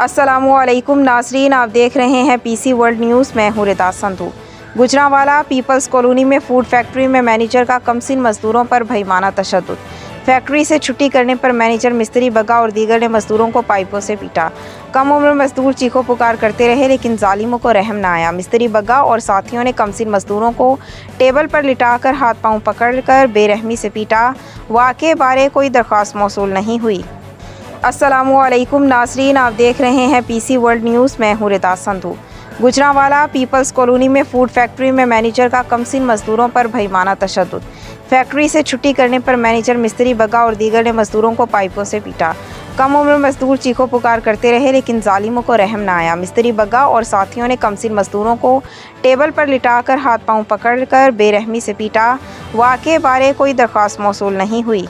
असलकुम नासरीन, आप देख रहे हैं पीसी वर्ल्ड न्यूज़ मैं हूँ रिता संधू। गुजरावाला पीपल्स कॉलोनी में फ़ूड फैक्ट्री में मैनेजर का कमसिन मजदूरों पर भईमाना तशद फैक्ट्री से छुट्टी करने पर मैनेजर मिस्त्री बगा और दीगर ने मजदूरों को पाइपों से पीटा। कम उम्र मजदूर चीखों पुकार करते रहे, लेकिन जालिमों को रहम न आया। मिस्त्री बगा और साथियों ने कमसिन मजदूरों को टेबल पर लिटाकर हाथ पाँव पकड़कर बेरहमी से पीटा। वाक़े बारे कोई दरख्वास्त मौसू नहीं हुई। असलकुम नासरीन आप देख रहे हैं पीसी वर्ल्ड न्यूज़ मैं हूँ रिता संधू। गुजरावाला पीपल्स कॉलोनी में फ़ूड फैक्ट्री में मैनेजर का कमसिन मजदूरों पर भईमाना तशद फैक्ट्री से छुट्टी करने पर मैनेजर मिस्त्री बगा और दीगर ने मजदूरों को पाइपों से पीटा। कम उम्र मजदूर चीखों पुकार करते रहे, लेकिन जालिमों को रहम न आया। मिस्त्री बगा और साथियों ने कमसिन मजदूरों को टेबल पर लिटाकर हाथ पाँव पकड़कर बेरहमी से पीटा। वाक़े बारे कोई दरख्वास्त मौसू नहीं हुई।